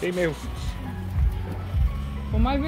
Tem meu. O mais